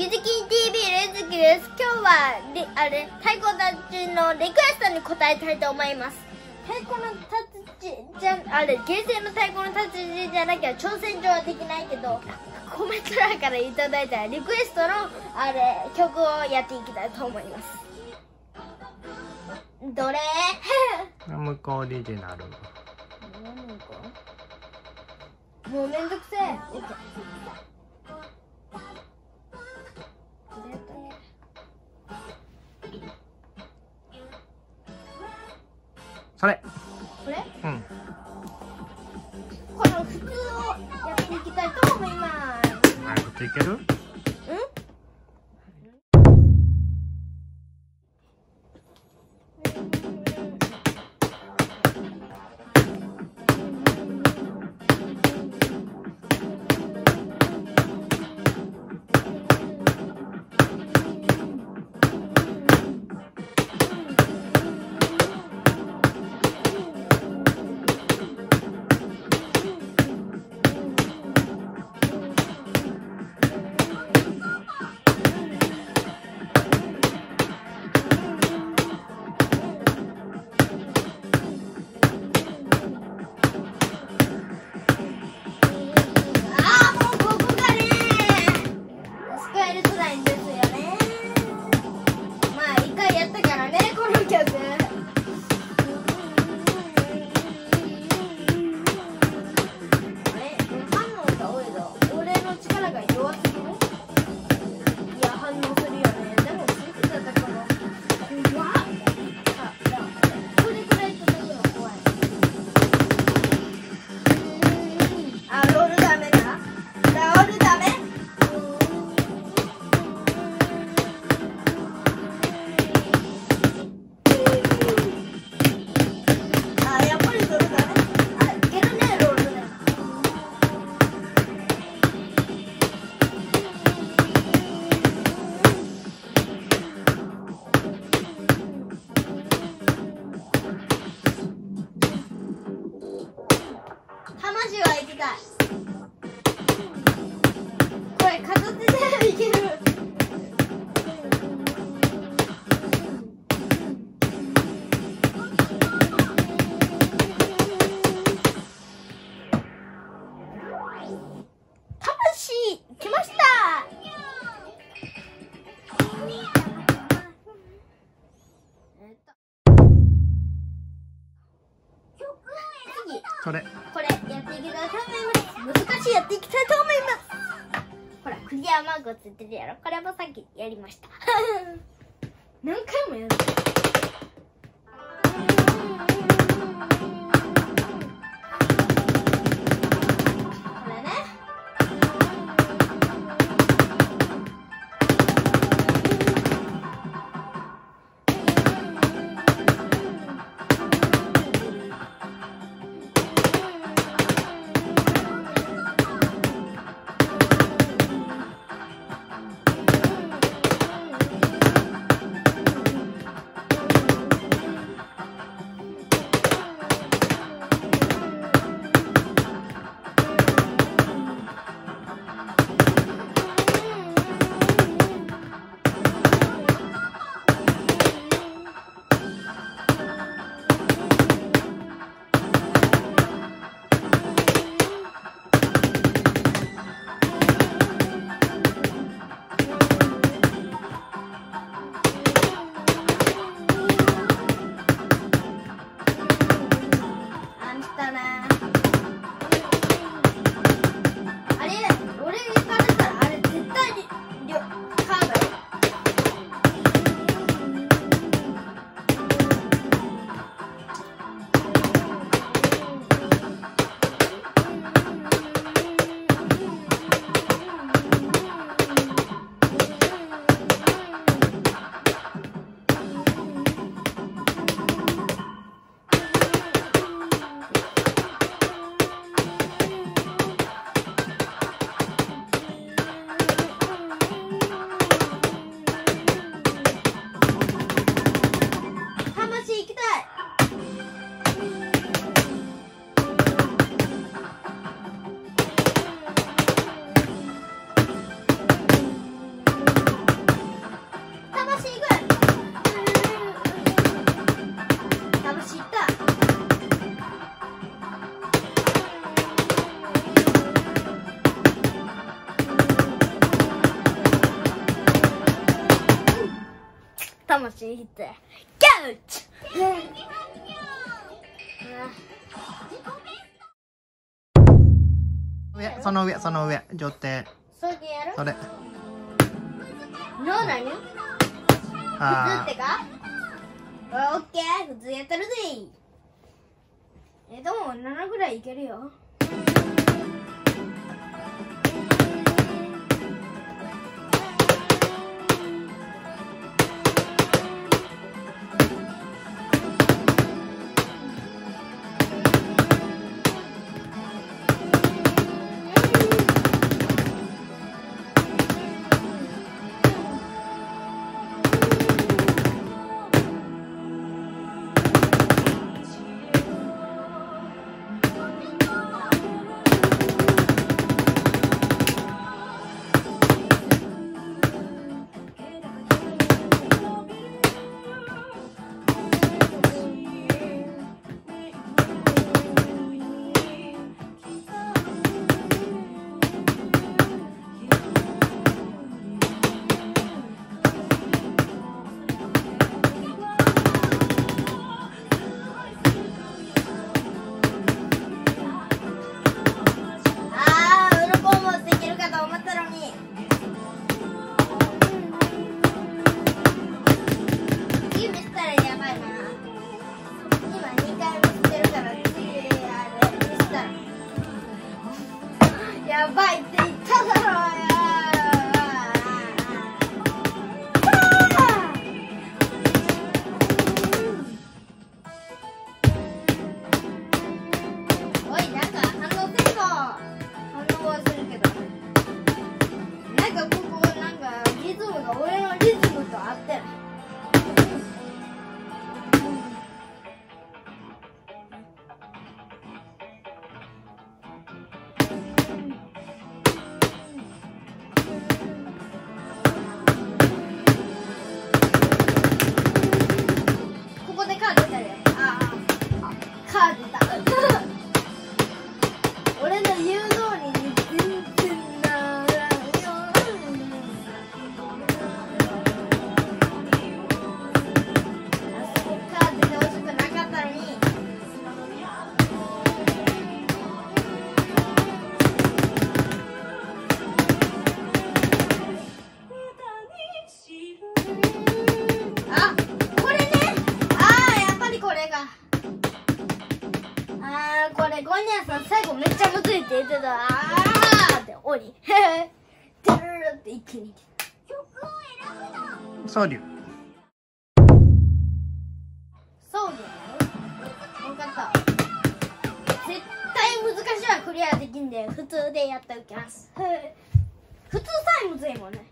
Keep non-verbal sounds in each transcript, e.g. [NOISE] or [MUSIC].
ゆずき TV れずきです。今日はりあれ太鼓たちのリクエストに答えたいと思います。太鼓の達人じゃあれ厳正の太鼓の達人じゃなきゃ挑戦状はできないけどコメント欄からいただいたリクエストのあれ曲をやっていきたいと思います。どれ？向こうオリジナルもうめんどくせえそれ。これ？うん。この普通をやっていきたいと思います。早くいけるうんあっきやりました。[LAUGHS] 何回もやる。魂ヒットや。ギャウチ上その上その上。上手そうでやるそれ。の何普通あってか？オッケー。普通やったるぜえでも7ぐらいいけるよちゃむずいってたあーって鬼。へ [LAUGHS] へてるるるって一気に総流そうだよ。分かった。絶対難しいはクリアできんで普通でやっておきます。[LAUGHS] 普通さえむずいもんね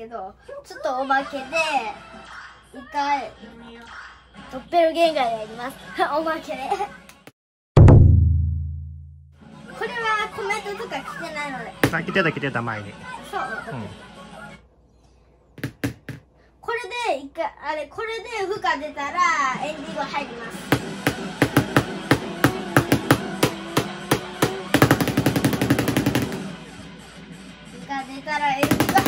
けどちょっとおまけで一回ドッペルゲンガーやります。おまけで。これはコメントとか来てないので。さ来てた来てた前に。そう。うん。これで一回あれこれで負荷出たらエンディング入ります。出たらエンディング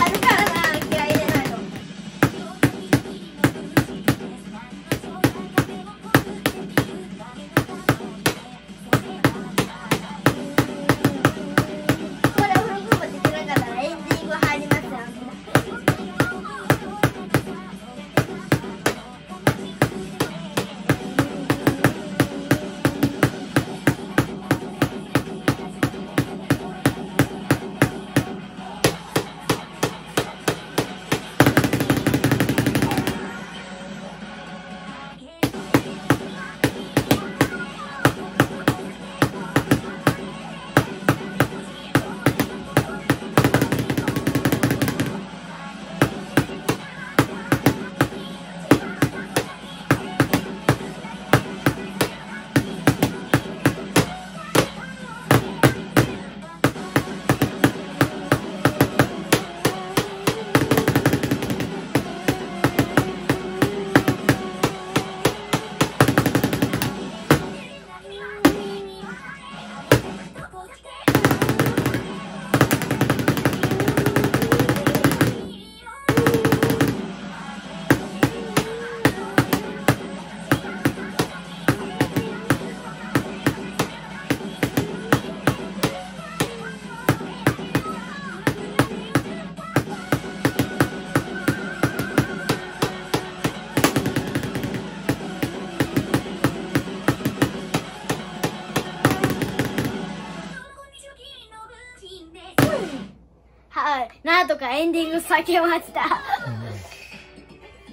とかエンディング避けました。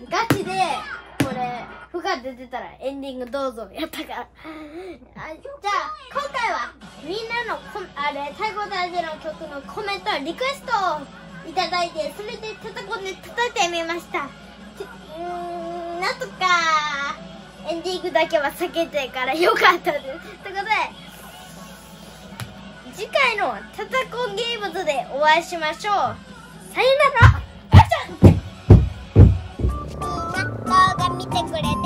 ガチでこれ負荷出てたらエンディングどうぞやったから。あじゃあ今回はみんなのコあれ太鼓大事の曲のコメントリクエストをいただいてそれで叩こんで叩いてみました。うんなんとかエンディングだけは避けてからよかったです。ということで次回の「タタコンゲームズ」でお会いしましょう。さよなら。あちゃんみんな動画見てくれて